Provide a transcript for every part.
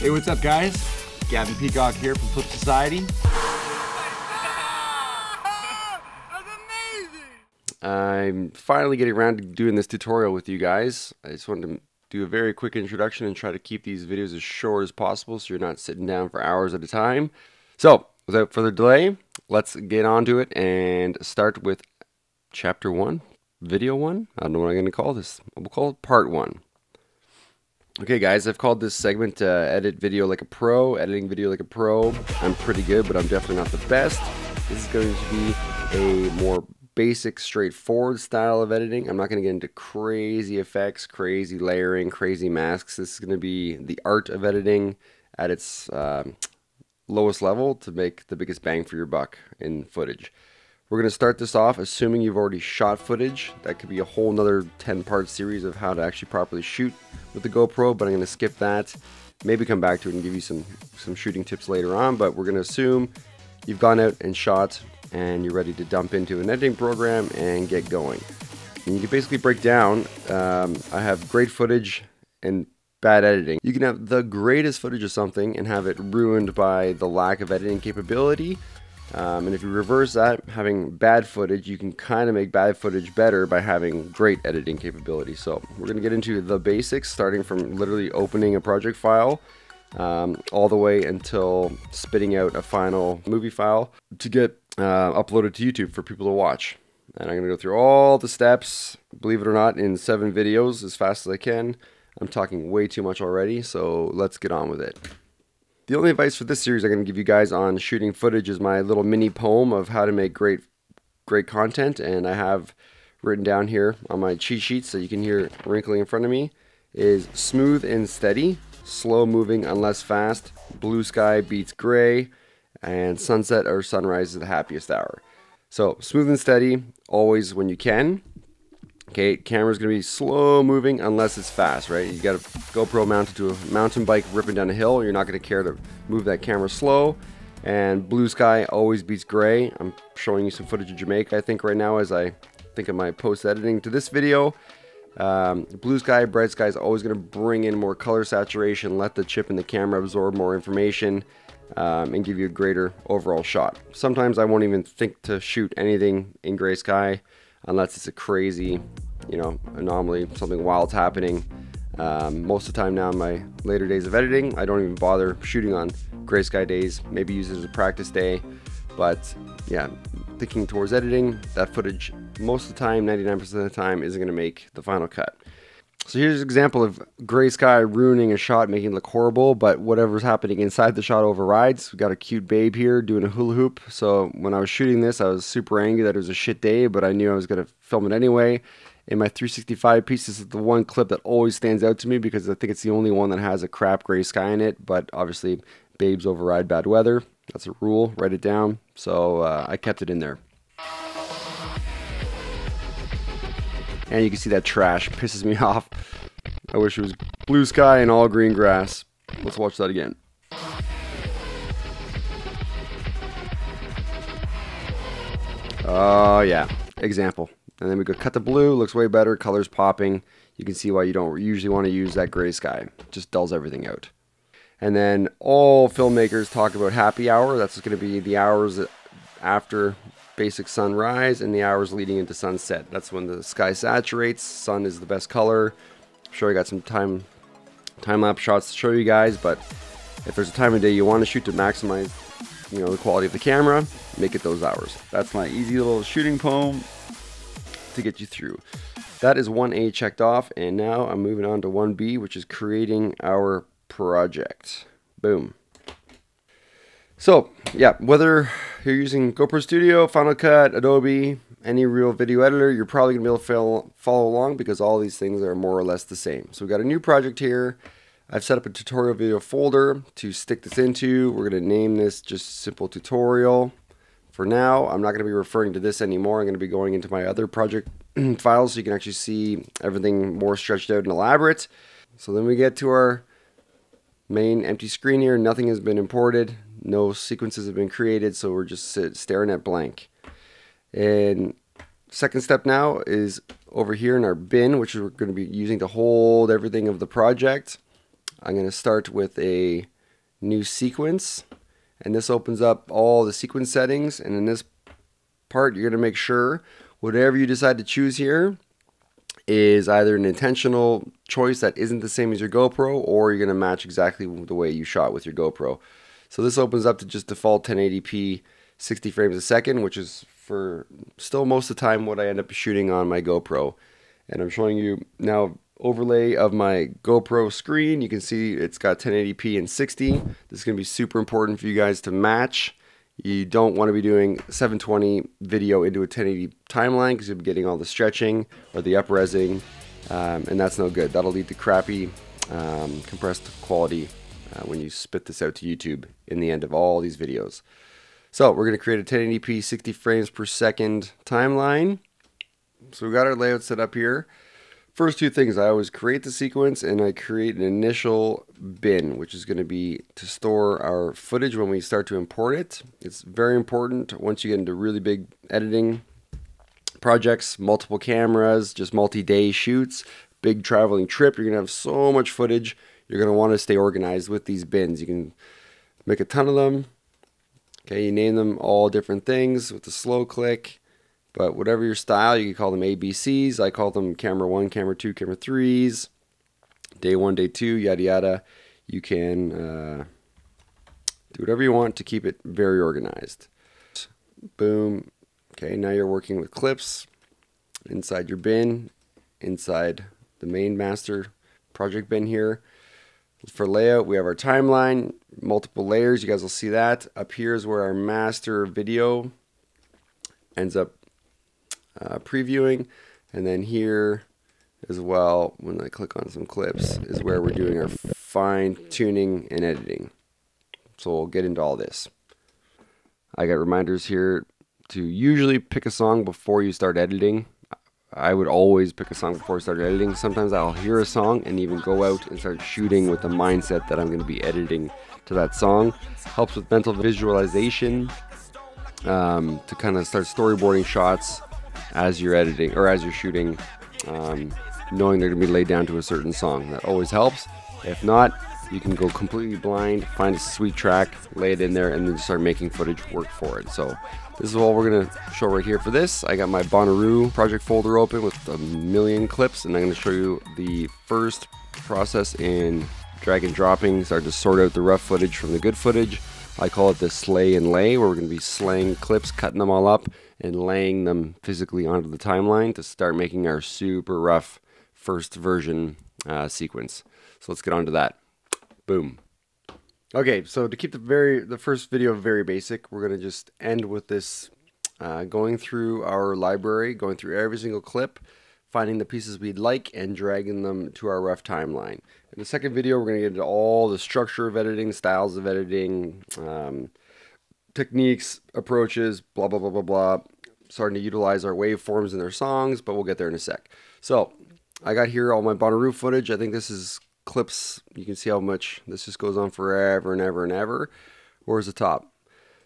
Hey, what's up, guys? Gavin Peacock here from Flipped Society. I'm finally getting around to doing this tutorial with you guys. I just wanted to do a very quick introduction and try to keep these videos as short as possible so you're not sitting down for hours at a time. So, without further delay, let's get on to it and start with chapter 1, video 1. I don't know what I'm going to call this. We'll call it part 1. Okay guys, I've called this segment uh, Edit Video Like a Pro, Editing Video Like a Pro. I'm pretty good, but I'm definitely not the best. This is going to be a more basic, straightforward style of editing. I'm not going to get into crazy effects, crazy layering, crazy masks. This is going to be the art of editing at its uh, lowest level to make the biggest bang for your buck in footage. We're going to start this off assuming you've already shot footage. That could be a whole nother 10 part series of how to actually properly shoot with the GoPro, but I'm going to skip that. Maybe come back to it and give you some, some shooting tips later on, but we're going to assume you've gone out and shot and you're ready to dump into an editing program and get going. And you can basically break down, um, I have great footage and bad editing. You can have the greatest footage of something and have it ruined by the lack of editing capability. Um, and if you reverse that, having bad footage, you can kind of make bad footage better by having great editing capability. So we're going to get into the basics, starting from literally opening a project file um, all the way until spitting out a final movie file to get uh, uploaded to YouTube for people to watch. And I'm going to go through all the steps, believe it or not, in seven videos as fast as I can. I'm talking way too much already, so let's get on with it. The only advice for this series I'm going to give you guys on shooting footage is my little mini poem of how to make great great content and I have written down here on my cheat sheet so you can hear wrinkling in front of me is smooth and steady, slow moving unless fast, blue sky beats gray, and sunset or sunrise is the happiest hour. So smooth and steady, always when you can. Okay, camera's gonna be slow moving unless it's fast, right? You got a GoPro mounted to a mountain bike ripping down a hill. You're not gonna care to move that camera slow. And blue sky always beats gray. I'm showing you some footage of Jamaica, I think, right now as I think of my post editing to this video. Um, blue sky, bright sky is always to bring in more color saturation, let the chip in the camera absorb more information, um, and give you a greater overall shot. Sometimes I won't even think to shoot anything in gray sky unless it's a crazy, you know, anomaly, something wild's happening. Um, most of the time now in my later days of editing, I don't even bother shooting on gray sky days, maybe use it as a practice day. But yeah, thinking towards editing, that footage most of the time, 99% of the time, isn't going to make the final cut. So here's an example of gray sky ruining a shot, making it look horrible, but whatever's happening inside the shot overrides. We've got a cute babe here doing a hula hoop. So when I was shooting this, I was super angry that it was a shit day, but I knew I was going to film it anyway. In my 365 piece, this is the one clip that always stands out to me because I think it's the only one that has a crap gray sky in it, but obviously babes override bad weather. That's a rule, write it down. So uh, I kept it in there. And you can see that trash pisses me off. I wish it was blue sky and all green grass. Let's watch that again. Oh uh, yeah, example. And then we go cut the blue, looks way better, colors popping. You can see why you don't usually want to use that gray sky. Just dulls everything out. And then all filmmakers talk about happy hour. That's going to be the hours after basic sunrise and the hours leading into sunset. That's when the sky saturates. Sun is the best color. I'm sure I got some time time lapse shots to show you guys, but if there's a time of day you want to shoot to maximize, you know, the quality of the camera, make it those hours. That's my easy little shooting poem to get you through. That is 1A checked off, and now I'm moving on to 1B, which is creating our project. Boom. So, yeah, whether you're using GoPro Studio, Final Cut, Adobe, any real video editor, you're probably going to be able to follow along because all these things are more or less the same. So we've got a new project here. I've set up a tutorial video folder to stick this into. We're going to name this just simple tutorial. For now, I'm not going to be referring to this anymore. I'm going to be going into my other project files so you can actually see everything more stretched out and elaborate. So then we get to our main empty screen here. Nothing has been imported no sequences have been created, so we're just staring at blank. And second step now is over here in our bin, which we're going to be using to hold everything of the project. I'm going to start with a new sequence and this opens up all the sequence settings and in this part you're going to make sure whatever you decide to choose here is either an intentional choice that isn't the same as your GoPro or you're going to match exactly the way you shot with your GoPro. So this opens up to just default 1080p 60 frames a second, which is for still most of the time what I end up shooting on my GoPro. And I'm showing you now overlay of my GoPro screen. You can see it's got 1080p and 60. This is going to be super important for you guys to match. You don't want to be doing 720 video into a 1080 timeline because you'll be getting all the stretching or the upresing, um, and that's no good. That'll lead to crappy um, compressed quality uh, when you spit this out to YouTube in the end of all these videos. So we're going to create a 1080p 60 frames per second timeline. So we've got our layout set up here. First two things, I always create the sequence and I create an initial bin, which is going to be to store our footage when we start to import it. It's very important once you get into really big editing projects, multiple cameras, just multi-day shoots, big traveling trip, you're going to have so much footage. You're going to want to stay organized with these bins. You can make a ton of them. Okay, you name them all different things with the slow click. But whatever your style, you can call them ABCs. I call them camera one, camera two, camera threes, day one, day two, yada yada. You can uh, do whatever you want to keep it very organized. Boom. Okay, now you're working with clips inside your bin, inside the main master project bin here. For layout, we have our timeline, multiple layers. You guys will see that. Up here is where our master video ends up uh, previewing. And then here as well, when I click on some clips, is where we're doing our fine tuning and editing. So we'll get into all this. I got reminders here to usually pick a song before you start editing. I would always pick a song before I start editing. Sometimes I'll hear a song and even go out and start shooting with the mindset that I'm going to be editing to that song. Helps with mental visualization um, to kind of start storyboarding shots as you're editing or as you're shooting, um, knowing they're going to be laid down to a certain song. That always helps. If not, you can go completely blind, find a sweet track, lay it in there, and then start making footage work for it. So this is all we're going to show right here for this. I got my Bonnaroo project folder open with a million clips, and I'm going to show you the first process in drag and dropping, start to sort out the rough footage from the good footage. I call it the slay and lay, where we're going to be slaying clips, cutting them all up, and laying them physically onto the timeline to start making our super rough first version uh, sequence. So let's get on to that. Boom. Okay, so to keep the very the first video very basic, we're gonna just end with this uh, going through our library, going through every single clip, finding the pieces we'd like, and dragging them to our rough timeline. In the second video, we're gonna get into all the structure of editing, styles of editing, um, techniques, approaches, blah, blah, blah, blah, blah. Starting to utilize our waveforms in their songs, but we'll get there in a sec. So I got here all my Bonnaroo footage. I think this is clips. You can see how much this just goes on forever and ever and ever. Where's the top?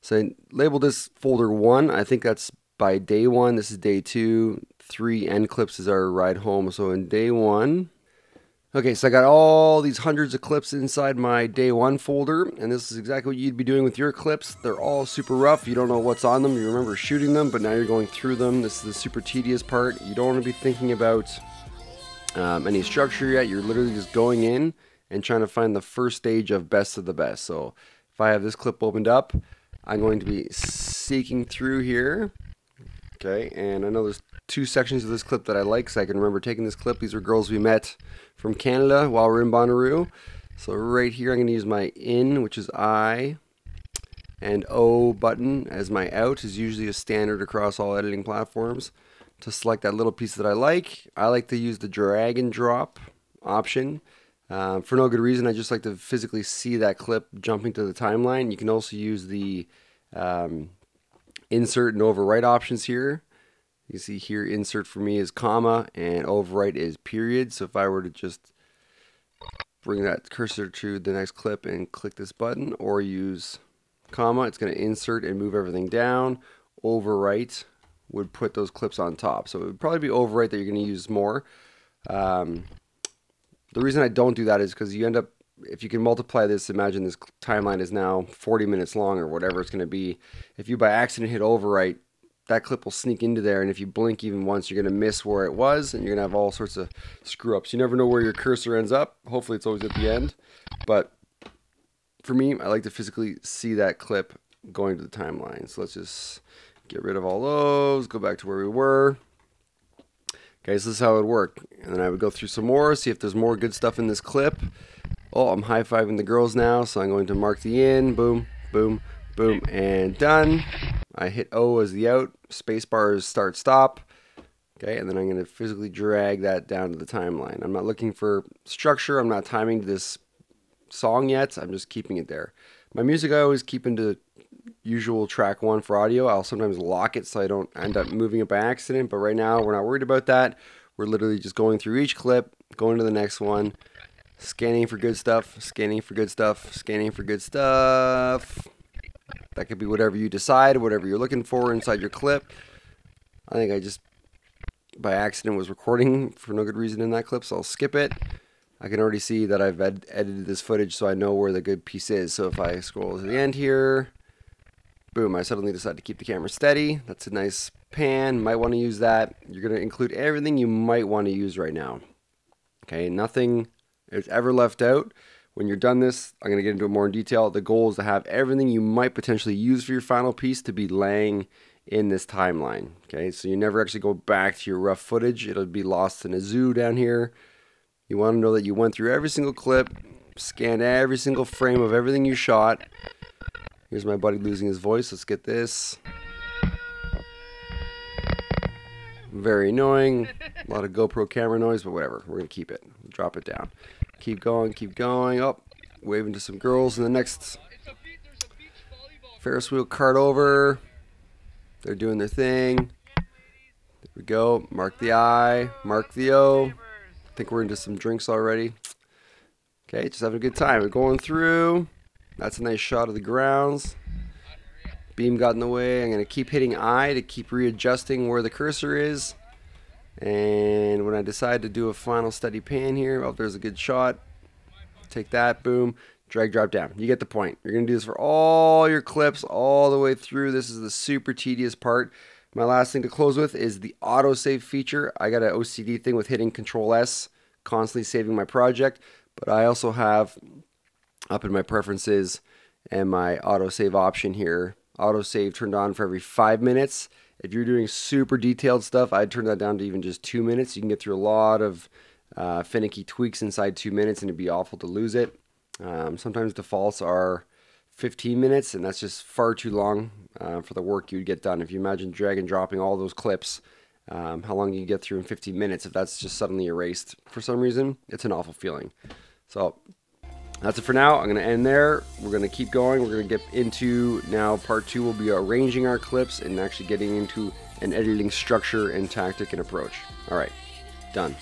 So I labeled this folder one. I think that's by day one. This is day two. Three end clips is our ride home. So in day one, Okay, so I got all these hundreds of clips inside my day one folder, and this is exactly what you'd be doing with your clips. They're all super rough. You don't know what's on them. You remember shooting them, but now you're going through them. This is the super tedious part. You don't want to be thinking about um, any structure yet. You're literally just going in and trying to find the first stage of best of the best. So if I have this clip opened up, I'm going to be seeking through here. Okay, and I know there's two sections of this clip that I like, so I can remember taking this clip. These are girls we met from Canada while we're in Bonnaroo. So right here, I'm going to use my in, which is I, and O button as my out is usually a standard across all editing platforms. To select that little piece that I like, I like to use the drag and drop option. Uh, for no good reason, I just like to physically see that clip jumping to the timeline. You can also use the um, insert and overwrite options here you see here, insert for me is comma and overwrite is period. So if I were to just bring that cursor to the next clip and click this button or use comma, it's going to insert and move everything down. Overwrite would put those clips on top. So it would probably be overwrite that you're going to use more. Um, the reason I don't do that is because you end up if you can multiply this, imagine this timeline is now 40 minutes long or whatever it's going to be. If you by accident hit overwrite, that clip will sneak into there, and if you blink even once, you're going to miss where it was, and you're going to have all sorts of screw ups. You never know where your cursor ends up. Hopefully, it's always at the end. But for me, I like to physically see that clip going to the timeline. So let's just get rid of all those, go back to where we were. Okay, so this is how it would work. And then I would go through some more, see if there's more good stuff in this clip. Oh, I'm high-fiving the girls now, so I'm going to mark the in. Boom, boom, boom, and done. I hit O as the out. Spacebar is start, stop. Okay, and then I'm going to physically drag that down to the timeline. I'm not looking for structure. I'm not timing this song yet. I'm just keeping it there. My music I always keep into usual track one for audio. I'll sometimes lock it so I don't end up moving it by accident. But right now, we're not worried about that. We're literally just going through each clip, going to the next one, scanning for good stuff, scanning for good stuff, scanning for good stuff. That could be whatever you decide, whatever you're looking for inside your clip. I think I just, by accident, was recording for no good reason in that clip, so I'll skip it. I can already see that I've ed edited this footage so I know where the good piece is. So if I scroll to the end here, boom, I suddenly decide to keep the camera steady. That's a nice pan, might want to use that. You're going to include everything you might want to use right now. Okay, nothing is ever left out. When you're done this, I'm going to get into it more in detail. The goal is to have everything you might potentially use for your final piece to be laying in this timeline. Okay, so you never actually go back to your rough footage. It'll be lost in a zoo down here. You want to know that you went through every single clip, scanned every single frame of everything you shot. Here's my buddy losing his voice. Let's get this. Very annoying. A lot of GoPro camera noise, but whatever. We're going to keep it. Drop it down. Keep going, keep going. Up. Oh, waving to some girls in the next Ferris wheel cart over. They're doing their thing. There we go. Mark the I. Mark the O. I think we're into some drinks already. Okay, just having a good time. We're going through. That's a nice shot of the grounds. Beam got in the way. I'm going to keep hitting I to keep readjusting where the cursor is. And when I decide to do a final steady pan here, oh, there's a good shot. Take that, boom, drag, drop down. You get the point. You're going to do this for all your clips all the way through. This is the super tedious part. My last thing to close with is the autosave feature. I got an OCD thing with hitting Control S, constantly saving my project, but I also have up in my preferences and my autosave option here, autosave turned on for every five minutes. If you're doing super detailed stuff, I'd turn that down to even just two minutes. You can get through a lot of uh, finicky tweaks inside two minutes and it'd be awful to lose it. Um, sometimes defaults are 15 minutes, and that's just far too long uh, for the work you'd get done. If you imagine drag and dropping all those clips, um, how long you get through in 15 minutes if that's just suddenly erased for some reason, it's an awful feeling. So that's it for now. I'm going to end there. We're going to keep going. We're going to get into now part two We'll be arranging our clips and actually getting into an editing structure and tactic and approach. All right, done.